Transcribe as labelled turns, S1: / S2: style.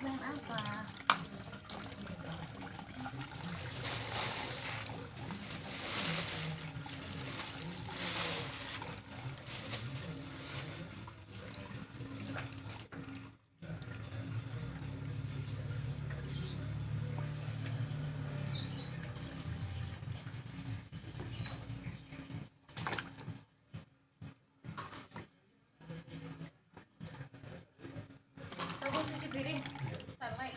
S1: 没办法。Sabun cuci piring. Sunlight.